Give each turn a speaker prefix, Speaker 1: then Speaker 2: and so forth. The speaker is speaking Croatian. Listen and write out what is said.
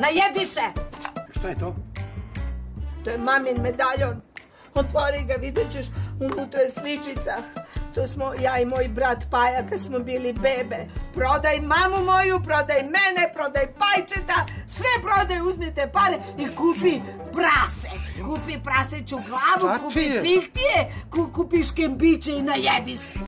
Speaker 1: Najedi se!
Speaker 2: Šta je to?
Speaker 1: To je mamin medaljon. Otvori ga, vidjet ćeš, unutra je sličica. To smo ja i moj brat Paja kad smo bili bebe. Prodaj mamu moju, prodaj mene, prodaj pajčeta, sve prodaj, uzmite pare i kupi prase. Kupi praseću glavu, kupi pihtije, kupi škembiće i najedi se.